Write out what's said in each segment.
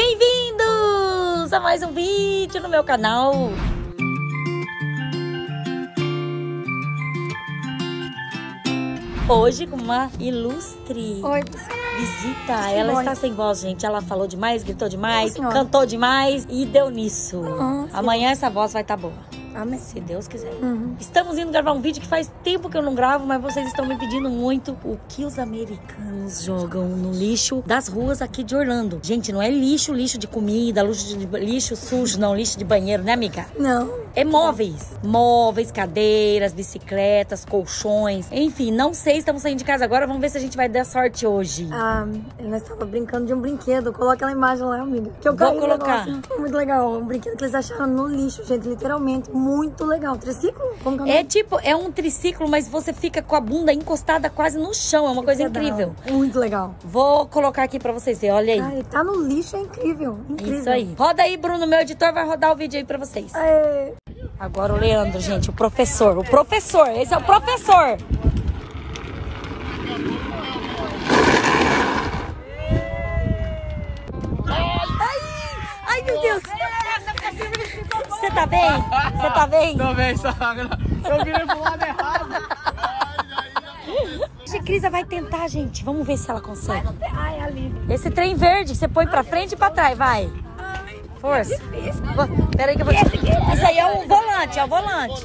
Bem-vindos a mais um vídeo no meu canal. Hoje com uma ilustre Oi, visita. Ela voz. está sem voz, gente. Ela falou demais, gritou demais, cantou demais e deu nisso. Uhum, Amanhã essa voz vai estar boa. Amém. Se Deus quiser. Uhum. Estamos indo gravar um vídeo que faz tempo que eu não gravo, mas vocês estão me pedindo muito o que os americanos jogam no lixo das ruas aqui de Orlando. Gente, não é lixo, lixo de comida, lixo, de, lixo sujo, não, lixo de banheiro, né, amiga? Não. É móveis. Móveis, cadeiras, bicicletas, colchões. Enfim, não sei, estamos saindo de casa agora. Vamos ver se a gente vai dar sorte hoje. Ah, nós estava brincando de um brinquedo. Coloca aquela imagem lá, amiga. Que eu Vou colocar. negócio. Muito legal. Um brinquedo que eles acharam no lixo, gente. Literalmente. Muito legal. Triciclo? Como que É tipo, é um triciclo, mas você fica com a bunda encostada quase no chão. É uma coisa Pedal. incrível. Muito legal. Vou colocar aqui pra vocês verem. Olha aí. Ele tá no lixo, é incrível. Incrível. Isso aí. Roda aí, Bruno. Meu editor vai rodar o vídeo aí pra vocês. É, Agora o Leandro, gente, o professor. O professor, esse é o professor. Tá bem? Você tá bem? Tô bem, só Eu virei pro lado errado. A Crisa vai tentar, gente. Vamos ver se ela consegue. Ai, ali. Esse trem verde, você põe pra frente e pra trás, vai. Força. Vou- Pera aí que eu vou te... Isso aí é o volante, é o volante.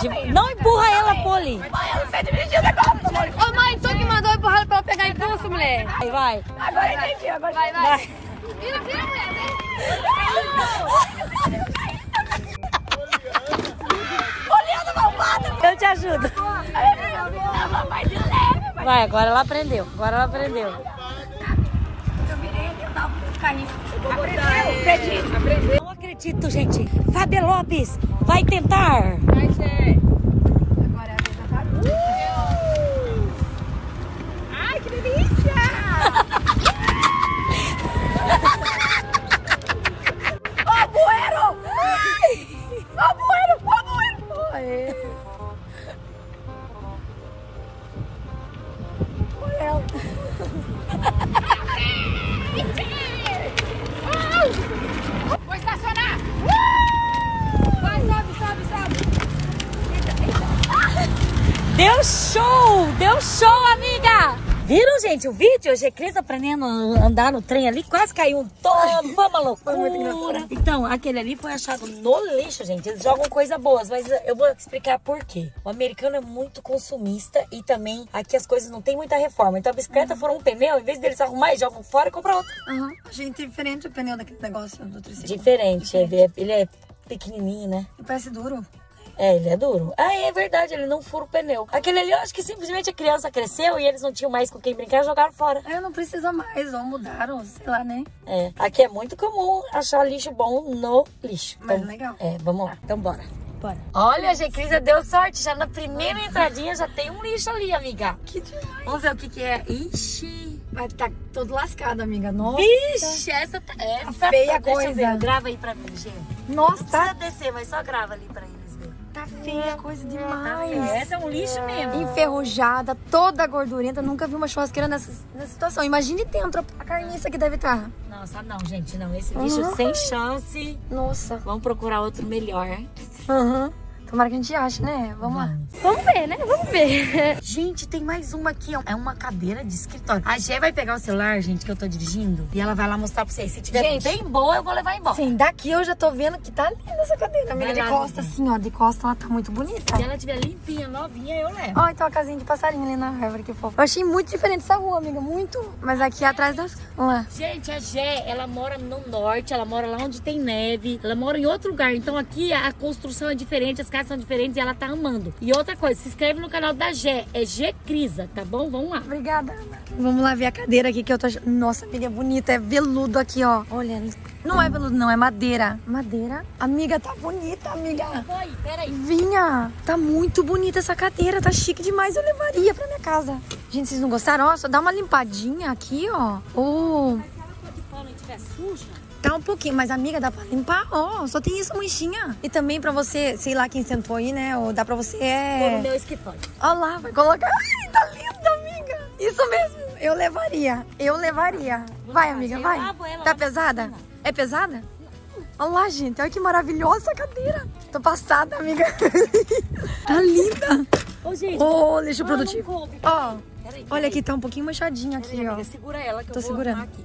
De- Não empurra ela, Poli. Ô mãe, tu que mandou empurrar pra ela pegar impulso, mulher. Vai, vai. Agora entendi, agora vai, vai. Vai. Vira, vira, mulher. Eu te ajudo. Vai, agora ela aprendeu. Agora ela aprendeu. Não acredito, gente. Fábio Lopes vai tentar. Ai, show! Deu show, amiga! Viram, gente, o vídeo? Hoje é Cris aprendendo a andar no trem ali, quase caiu um todo, foi uma loucura. Então, aquele ali foi achado no lixo, gente. Eles jogam coisas boas, mas eu vou explicar por quê. O americano é muito consumista e também aqui as coisas não tem muita reforma. Então a bicicleta for um pneu, em vez deles arrumar, eles jogam fora e compram outro. Aham. Achei diferente o pneu daquele negócio do triciclo. Diferente, ele é, ele é pequenininho, né? E parece duro. É, ele é duro. Ah, é verdade, ele não fura o pneu. Aquele ali, eu acho que simplesmente a criança cresceu e eles não tinham mais com quem brincar, jogaram fora. Aí não precisa mais, ou mudaram, sei lá, né? É, aqui é muito comum achar lixo bom no lixo. Mas Então, legal. É, vamos lá. Então bora. Bora. Olha, a Gecrisa deu sorte. Já na primeira entradinha já tem um lixo ali, amiga. Que demais. Vamos ver o que que é. Ixi. Vai tá todo lascado, amiga. Nossa. Ixi, essa tá... Essa feia Deixa eu coisa. ver, Grava aí pra mim, gente. Nossa, Não tá, precisa descer, mas só grava ali pra tá feia coisa Tá demais. feio. Essa é um lixo mesmo. Enferrujada, toda gordurenta. Nunca vi uma churrasqueira nessa, nessa situação. Imagine dentro a carniça que deve estar. Nossa, não, gente, não. Esse lixo Uhum. sem chance. Nossa. Vamos procurar outro melhor. Aham. Tomara que a gente ache, né? Vamos lá. Vamos ver, né? Vamos ver. Gente, tem mais uma aqui, ó. É uma cadeira de escritório. A Gé vai pegar o celular, gente, que eu tô dirigindo, e ela vai lá mostrar pra vocês. Se tiver Gente. bem boa, eu vou levar embora. Sim, daqui eu já tô vendo que tá linda essa cadeira, amiga. De costa, assim, ó. De costa ela tá muito bonita. Se ela tiver limpinha, novinha, eu levo. Ó, então a casinha de passarinho ali na árvore, que fofo. Eu achei muito diferente essa rua, amiga. Muito. Mas aqui atrás das. Vamos lá. Gente, a Gé, ela mora no norte, ela mora lá onde tem neve, ela mora em outro lugar. Então aqui a construção é diferente, as são diferentes e ela tá amando. E outra coisa, se inscreve no canal da Gé, é Gé Crisa, tá bom? Vamos lá. Obrigada, Ana. Vamos lá ver a cadeira aqui que eu tô achando. Nossa, amiga, é bonita. É veludo aqui, ó. Olha, não é veludo, não, é madeira. Madeira? Amiga, tá bonita, amiga. Oi, peraí. Vinha! Tá muito bonita essa cadeira, tá chique demais. Eu levaria pra minha casa. Gente, vocês não gostaram? Ó, só dá uma limpadinha aqui, ó. Oh, Se o pano estiver suja, tá um pouquinho, mas amiga, dá pra limpar, ó. Só tem isso, manchinha. E também pra você, sei lá quem sentou aí, né? Ou dá pra você pôr no é. meu escritório. Ó lá, vai colocar. Ai, tá linda, amiga. Isso mesmo. eu levaria. Eu levaria. Vai, amiga, vai. Tá pesada? É pesada? Olha lá, gente. Olha que maravilhosa a cadeira. Tô passada, amiga. tá linda. Ô, gente. Ô, lixo produtivo. Ó, olha aqui, tá um pouquinho manchadinho aqui, ó. amiga, segura ela que Tô eu vou segurando. aqui.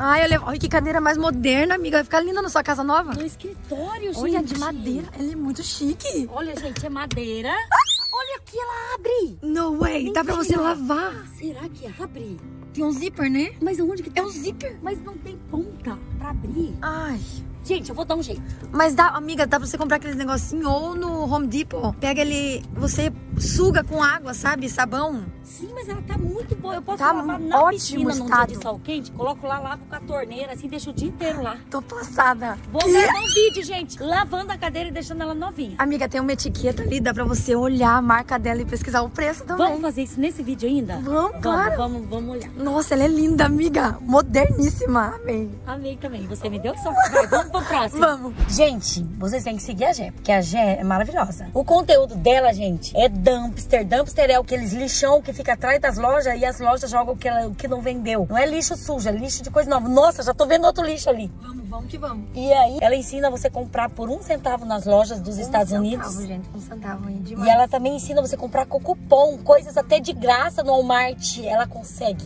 Ai, olha, olha que cadeira mais moderna, amiga. Vai ficar linda na sua casa nova. No escritório, gente. Olha, de madeira. Ela é muito chique. Olha, gente, é madeira. Olha aqui, ela abre. No way. Dá pra você Mentira. lavar. Será que abre? Tem um zíper, né? Mas aonde que tá? É um zíper. Mas não tem ponta pra abrir. Ai. Gente, eu vou dar um jeito. Mas dá, amiga, dá pra você comprar aqueles negocinho ou no Home Depot. Pega ele, você suga com água, sabe? Sabão. Sim, mas ela tá muito boa. Eu posso Tá lavar na piscina num dia estado. de sol quente. Coloco lá, lavo com a torneira, assim, deixo o dia inteiro lá. Tô passada. Vou gravar um vídeo, gente, lavando a cadeira e deixando ela novinha. Amiga, tem uma etiqueta ali, dá pra você olhar a marca dela e pesquisar o preço também. Vamos fazer isso nesse vídeo ainda? Vamos, vamos, claro. vamos, vamos olhar. Nossa, ela é linda, amiga. Moderníssima. Amei. Amei também. Você me deu só. Vai, vamos pro próximo. Vamos. Gente, vocês têm que seguir a Gé, porque a Gé é maravilhosa. O conteúdo dela, gente, é dumpster. Dumpster é aqueles lixão que fica atrás das lojas e as lojas jogam o que, ela- o que não vendeu. Não é lixo sujo, é lixo de coisa nova. Nossa, já tô vendo outro lixo ali. Vamos, vamos que vamos. E aí, ela ensina você a comprar por um centavo nas lojas dos Estados Unidos. Um centavo, gente, um centavo? E Demais. ela também ensina você a comprar com cupom, coisas até de graça no Walmart. Ela consegue.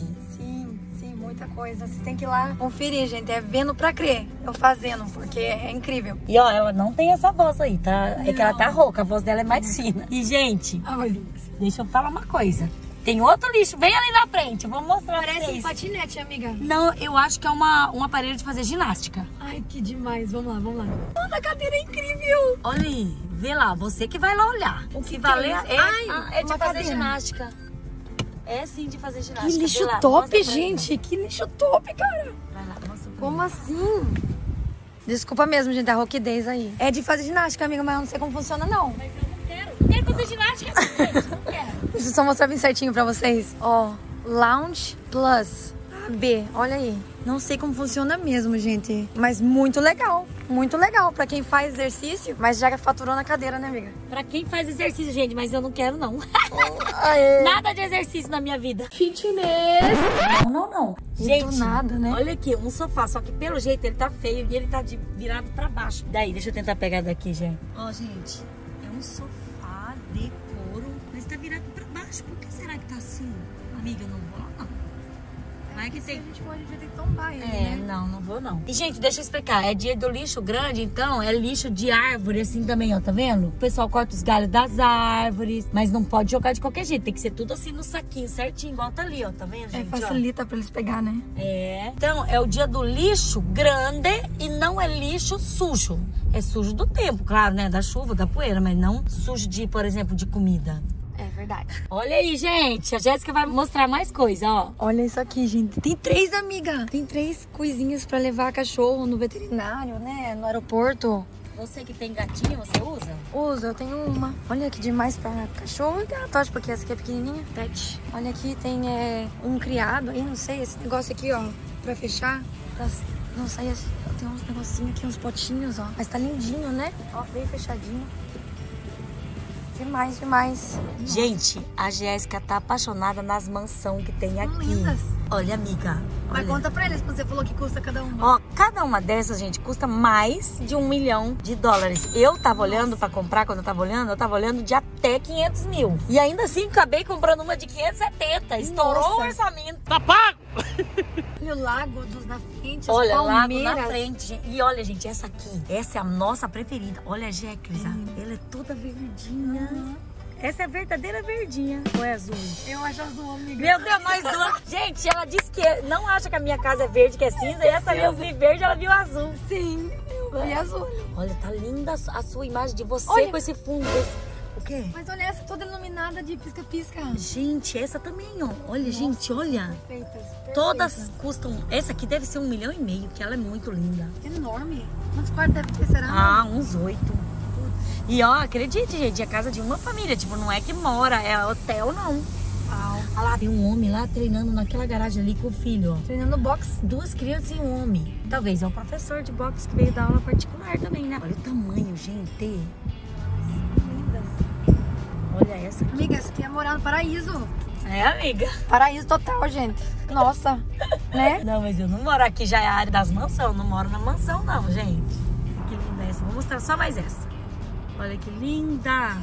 Muita coisa. Vocês têm que ir lá conferir, gente. É vendo pra crer. Eu fazendo, porque é incrível. E ó, ela não tem essa voz aí, tá? É que ela tá rouca, a voz dela é mais fina. E, gente, Ah, mas deixa eu falar uma coisa. Tem outro lixo bem ali na frente. Eu vou mostrar pra parece um vocês. patinete, amiga. Não, eu acho que é uma, um aparelho de fazer ginástica. Ai, que demais. Vamos lá, vamos lá. Mano, a cadeira é incrível. Olha aí, vê lá, você que vai lá olhar. O que valer é? é, ah, é de fazer cadeira. ginástica. É sim de fazer Que ginástica. lixo Vê lá, top, gente. Que lixo top, cara. Vai lá, mostra Como assim? Desculpa mesmo, gente, a roquidez aí. É de fazer ginástica, amiga, mas eu não sei como funciona, não. Mas eu não quero. Não quero fazer ginástica, gente. Não quero. Deixa eu só mostrar bem certinho pra vocês. Ó, Lounge Plus B, olha aí. Não sei como funciona mesmo, gente. Mas muito legal. Muito legal pra quem faz exercício, mas já faturou na cadeira, né, amiga? Pra quem faz exercício, gente, mas eu não quero, não. Aê. Nada de exercício na minha vida. Fitness. Não, não, não. Muito Gente, nada, né? olha aqui, um sofá, só que pelo jeito ele tá feio e ele tá de- virado pra baixo. Daí, deixa eu tentar pegar daqui, gente. Ó, gente, é um sofá de couro, mas tá virado pra baixo. Por que será que tá assim? Amiga, eu não vou lá, não. Vai que tem... gente pode ter que tombar ele, É, não, não vou não. E, gente, deixa eu explicar. É dia do lixo grande, então é lixo de árvore, assim também, ó, tá vendo? O pessoal corta os galhos das árvores, mas não pode jogar de qualquer jeito. Tem que ser tudo assim no saquinho, certinho, igual tá ali, ó, tá vendo, É, gente? Ó. facilita pra eles pegar, né? É. Então, é o dia do lixo grande e não é lixo sujo. É sujo do tempo, claro, né? Da chuva, da poeira, mas não sujo de, por exemplo, de comida. Verdade. Olha aí, gente. A Jéssica vai mostrar mais coisa, ó. Olha isso aqui, gente. Tem três, amiga. Tem três coisinhas pra levar cachorro no veterinário, né? No aeroporto. Você que tem gatinho, você usa? Uso, eu tenho uma. Olha que demais pra cachorro e gato, acho, porque essa aqui é pequenininha. Pet. Olha aqui, tem é, um criado aí, não sei, esse negócio aqui, ó, pra fechar. Pra não sair, assim. tem uns negocinhos aqui, uns potinhos, ó. Mas tá lindinho, né? Ó, bem fechadinho. Demais, demais. Gente, a Jéssica tá apaixonada nas mansões que tem São aqui. lindas. Olha, amiga. Mas olha. conta pra eles quando você falou que custa cada uma. Ó, cada uma dessas, gente, custa mais de um milhão de dólares. Eu tava olhando pra comprar, quando eu tava olhando, eu tava olhando de até 500 mil. E ainda assim, acabei comprando uma de 570. Estourou Nossa. o orçamento. Tá pago! Olha o lago dos na frente, Olha, palmeiras. na frente. gente. E olha, gente, essa aqui, essa é a nossa preferida. Olha a Jéclisa. Ela é toda verdinha. Essa é a verdadeira verdinha. Ou é azul? Eu acho azul, amiga. Meu Deus, nós duas. Gente, ela disse que não acha que a minha casa é verde, que é cinza. E essa eu vi verde, ela viu azul. Sim, eu vi azul. Olha, tá linda a sua imagem de você Olha. com esse fundo. esse- O quê? Mas olha essa toda iluminada de pisca-pisca. Gente, essa também, ó. Olha, gente, olha. Perfeitas. Todas custam. Essa aqui deve ser um milhão e meio, que ela é muito linda. Enorme. Quantos quartos deve ter, será? Ah, uns oito. E ó, acredite, gente, é casa de uma família. Tipo, não é que mora, é hotel, não. Uau. Olha lá, tem um homem lá treinando naquela garagem ali com o filho, ó. Treinando boxe. Duas crianças e um homem. Talvez é o professor de boxe que veio dar aula particular também, né? Olha o tamanho, gente. Olha essa aqui. Amiga, essa aqui é morar no paraíso. É, amiga. Paraíso total, gente. Nossa, né? Não, mas eu não moro aqui, já é a área das mansões. Eu não moro na mansão, não, gente. Que linda essa. Vou mostrar só mais essa. Olha que linda.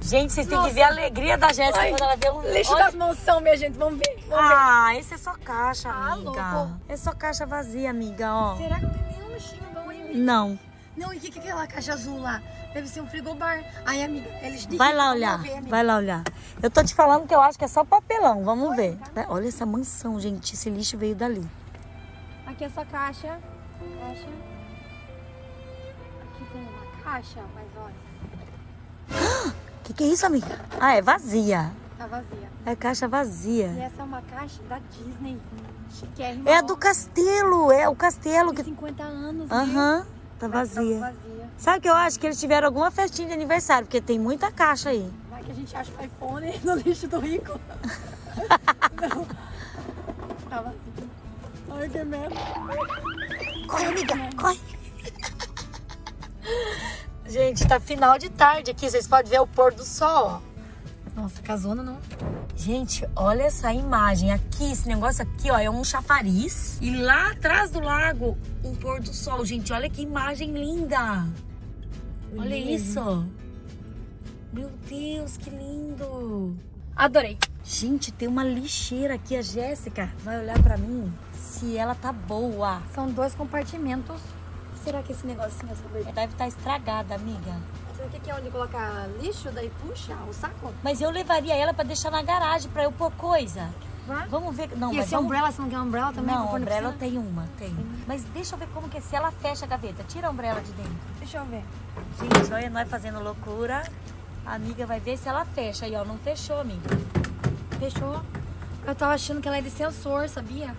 Gente, vocês têm que Nossa. ver a alegria da Jéssica quando ela vê um... Lixo Olha- das mansão, minha gente. Vamos ver. Vamos ver. Ah, esse é só caixa, Ah, amiga. louco. É só caixa vazia, amiga, ó. Será que não tem nenhum lixinho bom aí, amiga? Não. Não, e o que, que é aquela caixa azul lá? Deve ser um frigobar. Aí, amiga, eles dizem. Vai lá olhar, ver, vai lá olhar. Eu tô te falando que eu acho que é só papelão, vamos ver. Né? Olha essa mansão, gente, esse lixo veio dali. Aqui essa caixa. Caixa. Aqui tem uma caixa, mas olha, Que que é isso, amiga? Ah, é vazia. tá vazia. É caixa E vazia. essa é uma caixa da Disney. Chiquérrima. É a do castelo, é o castelo Tem que... 50 anos, né? Aham, tá Mas tava vazia. vazia. Sabe o que eu acho? Que eles tiveram alguma festinha de aniversário, porque tem muita caixa aí. Vai que a gente acha o iPhone no lixo do rico. Não. Tá vazio. Ai, que merda. Corre, amiga, corre. Gente, tá final de tarde aqui, vocês podem ver o pôr do sol, ó. Nossa, casona não. Gente, olha essa imagem aqui, esse negócio aqui, ó, é um chafariz. E lá atrás do lago, um pôr do sol. Gente, olha que imagem linda. Olha isso. Meu Deus, que lindo. Adorei. Gente, tem uma lixeira aqui. A Jéssica vai olhar pra mim se ela tá boa. São dois compartimentos. Será que esse negocinho saber? Deve estar estragada, amiga. Será que aqui é onde colocar lixo, daí puxa o saco? Mas eu levaria ela pra deixar na garagem pra eu pôr coisa. Vai. Vamos ver. Não, E mas esse vamos... umbrella, você não quer umbrella também? Não, umbrella piscina? tem uma, tem. Mas deixa eu ver como que é. Se ela fecha a gaveta, tira a umbrella de dentro. Deixa eu ver. Gente, olha, nós fazendo loucura. A amiga vai ver se ela fecha. Aí, ó, não fechou, amiga. Fechou. Eu tava achando que ela é de sensor, sabia?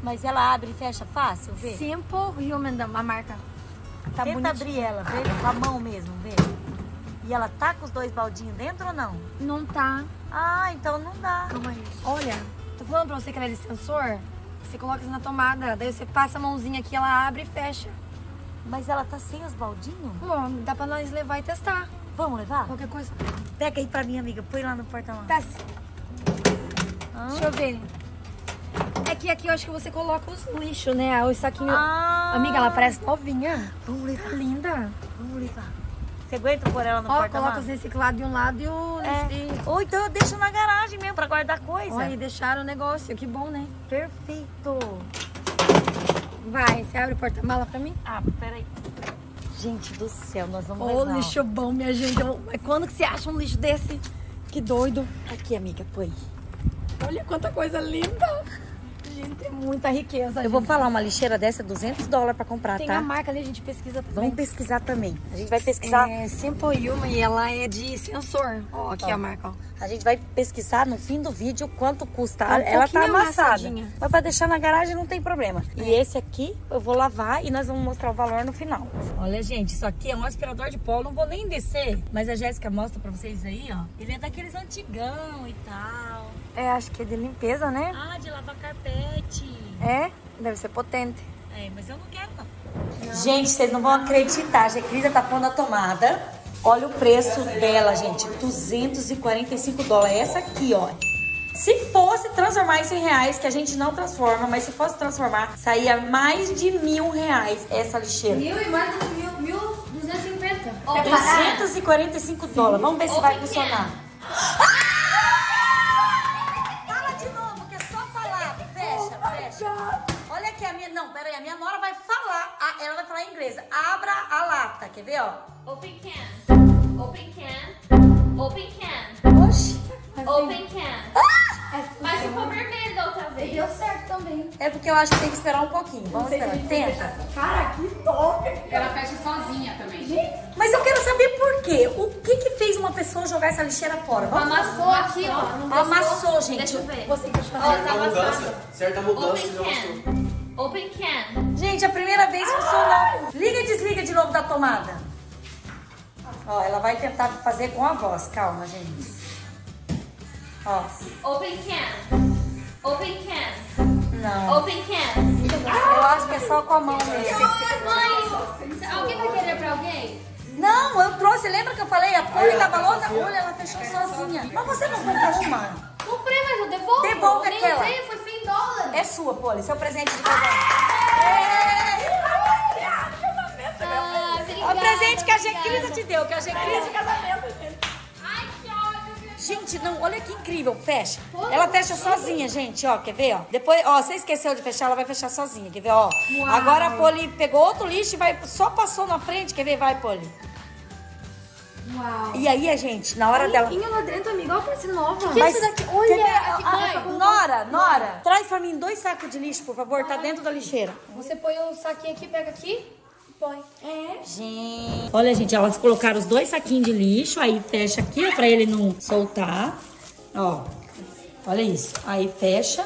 Mas ela abre e fecha fácil, vê? Simple Human, a marca. Tá Tenta bonito. abrir ela, vê? Com a mão mesmo, vê? E ela tá com os dois baldinhos dentro ou não? Não tá. Ah, então não dá. Calma aí. Olha, tô falando pra você que ela é de sensor. Você coloca isso na tomada, daí você passa a mãozinha aqui, ela abre e fecha. Mas ela tá sem os baldinhos? Bom, dá pra nós levar e testar. Vamos levar? Qualquer coisa. Pega aí pra mim, amiga. Põe lá no porta-mão. Tá. Hã? Deixa eu ver. É que aqui eu acho que você coloca os lixos, né? Os saquinhos. Ah, Amiga, ela parece novinha. Vamos Tá levar, linda. vamos levar. Você aguenta pôr ela no Ó, porta-mão? coloca os reciclados de um lado e o de... É. Ou então eu deixo na garagem mesmo pra guardar coisa. Olha, e deixaram o negócio. Que bom, né? Perfeito. Vai, você abre o porta-mala pra mim? Ah, peraí. Gente do céu, nós vamos Ô, levar. ó. lixo bom, minha gente. Mas quando que você acha um lixo desse? Que doido. Aqui, amiga, põe. Olha quanta coisa linda. Gente, é muita riqueza. Eu vou gente. falar, uma lixeira dessa é 200 dólares pra comprar, Tem tá? a marca ali, a gente pesquisa também. Vamos pesquisar também. A gente vai pesquisar. É Simple Human e ela é de sensor. Ó, aqui Ó. a marca, ó. A gente vai pesquisar no fim do vídeo quanto custa. Um Ela tá amassada. amassadinha. Mas pra deixar na garagem não tem problema. E esse aqui eu vou lavar e nós vamos mostrar o valor no final. Olha, gente, isso aqui é um aspirador de pó. Não vou nem descer. Mas a Jéssica mostra pra vocês aí, ó. Ele é daqueles antigão e tal. É, acho que é de limpeza, né? Ah, de lavar carpete. É, deve ser potente. É, mas eu não quero, não. Gente, vocês não vão acreditar. A Gecrisa tá pondo a tomada. Olha o preço dela, gente. 245 dólares. Essa aqui, ó. Se fosse transformar isso em reais, que a gente não transforma, mas se fosse transformar, saía mais de mil reais essa lixeira. Mil e mais de mil, mil, duzentos e cinquenta. 245 dólares. Vamos ver se vai funcionar. Fala Quer ver, ó? Open can. Open can. Open can. Oxi. Open can. Mas ficou vermelho da outra vez. Deu certo também. É porque eu acho que tem que esperar um pouquinho. Vamos esperar. Tenta. Cara, que top. Ela fecha sozinha também. Mas eu quero saber por quê. O que que fez uma pessoa jogar essa lixeira fora? Vamos Amassou aqui, ó. Amassou, gente. Deixa eu ver. Você que Ó, tá Certa amassado. mudança, certa mudança Open can. Open can. Gente, a primeira vez funcionou. Liga e desliga de novo da tomada. Ó, ela vai tentar fazer com a voz. Calma, gente. Ó, Open can. Open can. não. Open can. Eu acho que é só com a mão mesmo. Mãe, alguém vai querer pra alguém? Não, eu trouxe. Lembra que eu falei? A folha tava louca? Olha, ela fechou sozinha. Mas você não comprou uma? comprei, mas eu devolvo. Devolve eu nem aquela. usei, foi 100 dólares. É sua, Poli, seu presente de casamento. Ah, É obrigada, o presente que a. Gecrisa te deu, que a Gecrisa de casamento. Ai, que ódio. Gente, não, olha que incrível, fecha. Ela fecha sozinha, gente, ó, quer ver, ó? Depois, ó, você esqueceu de fechar, ela vai fechar sozinha, quer ver, ó? Agora a Poli pegou outro lixo e vai, só passou na frente, quer ver, vai, Poli. Uau. E aí, a gente, na hora dela... Limpinho lá dentro, amiga. Olha, parece nova. Que isso daqui? Olha, quer ver? aqui, Ah, mãe. ah, Nora, Nora, traz pra mim dois sacos de lixo, por favor, tá dentro da lixeira. Você põe o saquinho aqui, pega aqui, põe. É. Gente. Olha, gente, elas colocaram os dois saquinhos de lixo, aí fecha aqui, ó, pra ele não soltar. Ó, olha isso. Aí fecha.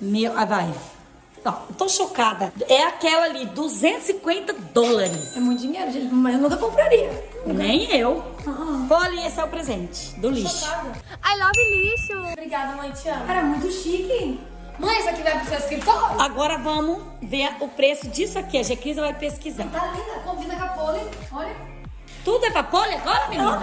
Meu, ah, vai. Eu tô chocada. É aquela ali, 250 dólares. É muito dinheiro, gente. Mas eu nunca compraria. Nem eu. Poli, esse é o presente do lixo. I love lixo. Obrigada, mãe, te amo. Cara, muito chique. Mãe, isso aqui vai pro seu escritório? Agora vamos ver o preço disso aqui. A Gecrisa vai pesquisar. Tá linda. Combina com a Poli. Olha. Tudo é pra Poli agora, menina?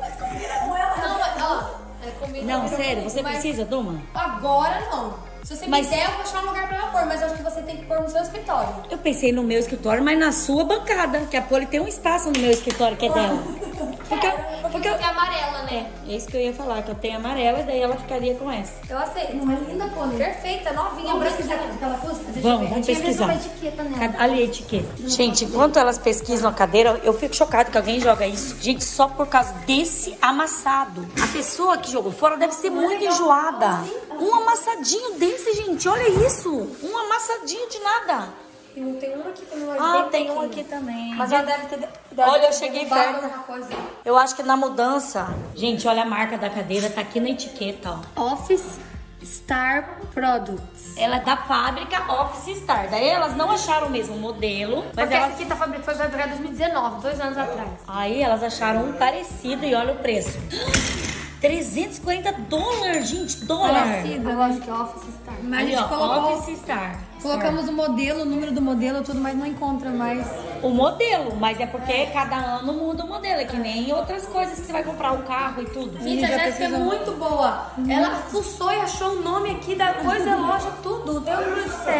Mas combina com ela. Não, mas, ó, é comigo. Não, sério, você Mas precisa de uma? Agora não. Se você Mas- der, eu vou achar um lugar pra ela pôr, mas eu acho que você tem que pôr no seu escritório. Eu pensei no meu escritório, mas na sua bancada, que a Poli tem um espaço no meu escritório que é dela. Porque, Porque é amarela, né? é isso que eu ia falar, que eu tenho amarela e daí ela ficaria com essa. Eu aceito. Não é linda, Poli? Perfeita, novinha, Vamos branca. pesquisar que ela custa? Deixa eu Vamos, ver. vamos Eu tinha visto pesquisar. etiqueta nela. Ali a etiqueta. Gente, enquanto elas pesquisam a cadeira, eu fico chocada que alguém joga isso. Gente, só por causa desse amassado. A pessoa que jogou fora deve ser muito enjoada. Um amassadinho desse, gente, olha isso. Um amassadinho de nada. Tem, tem um aqui também, Ah, bem tem um aqui também. Mas ela deve ter... deve Olha, eu ter cheguei derrubado perto. Eu acho que na mudança. Gente, olha a marca da cadeira, tá aqui na etiqueta, ó. Office Star Products. Ela é da fábrica Office Star. Daí elas não acharam o mesmo modelo, mas Porque elas. essa aqui tá fabri- foi fabricada em 2019, dois anos atrás. Aí elas acharam um parecido e olha o preço. 350 dólares, gente, dólar. Parecido, eu acho que é Office Star. Mas Ali, a gente ó, colocou... Office Star. Colocamos o modelo, o número do modelo, tudo, mas não encontra mais. O modelo, mas é porque cada ano muda o modelo, é que nem outras coisas que você vai comprar um carro e tudo. Gente, a Jéssica é muito boa. Ela fuçou e achou o nome aqui da coisa, loja, tudo. Deus do céu.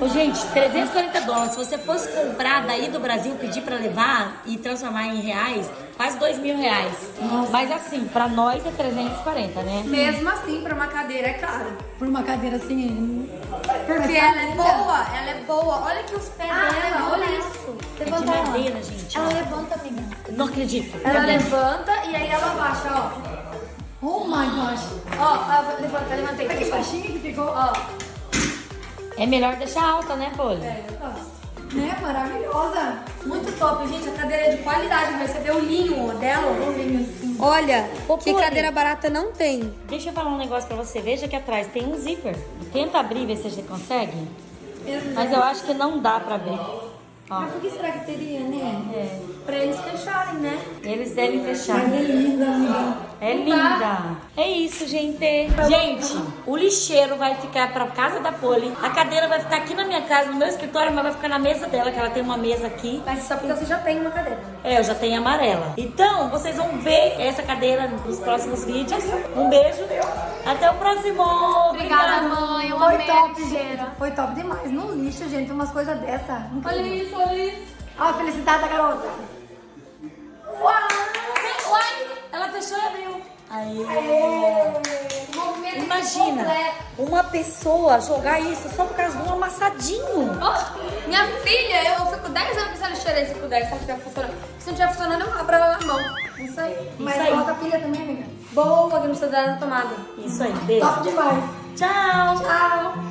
Ô, gente, 340 dólares. Se você fosse comprar daí do Brasil, pedir pra levar e transformar em reais, quase 2 mil reais. Mas assim, pra nós é 340, né? Mesmo assim, pra uma cadeira é caro. Por uma cadeira assim... Porque ela é boa, ela é boa. Olha aqui os pés dela, olha isso. É de Levanta ela. madeira, gente. ó. Ela levanta, amiga. Não acredito. Ela levanta e aí ela baixa, ó. Oh my gosh. Ó, ó, levanta, levantei. Olha que baixinha que ficou. Ó, É melhor deixar alta, né, Poli? Né? Maravilhosa. muito top, gente. A cadeira é de qualidade. Você vê o linho dela. O linho assim. Olha, Ô, que Poli. cadeira barata não tem. Deixa eu falar um negócio pra você. Veja que atrás tem um zíper. Tenta abrir, ver se você consegue. Mas eu acho que não dá pra abrir. Ó, Mas por que será que teria, né? é. Pra eles fecharem, né? Eles devem fechar. Mas é linda, amiga. É linda. É isso, gente. Gente, o lixeiro vai ficar pra casa da Poli. A cadeira vai ficar aqui na minha casa, no meu escritório, mas vai ficar na mesa dela, que ela tem uma mesa aqui. Mas só porque você já tem uma cadeira. É, eu já tenho amarela. Então, vocês vão ver essa cadeira nos próximos vídeos. Um beijo. Até o próximo. Obrigada, mãe. Eu Foi amei top, gente. Foi top demais. No lixo, gente, umas coisas dessa. Olha isso, olha isso. Olha a felicidade da garota. Uai, e abriu. Aí. Movimento Imagina completo. uma pessoa jogar isso só por causa de um amassadinho. Ó, minha filha, eu fico 10 anos pensando em cheirar se puder, se ela estiver funcionando. Se não estiver funcionando, eu abro ela na mão. Isso aí. Mas aí. coloca a pilha também, amiga. Boa, que não precisa dar na tomada. Isso aí, beijo. Top demais. Tchau. Tchau.